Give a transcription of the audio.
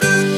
Thank you.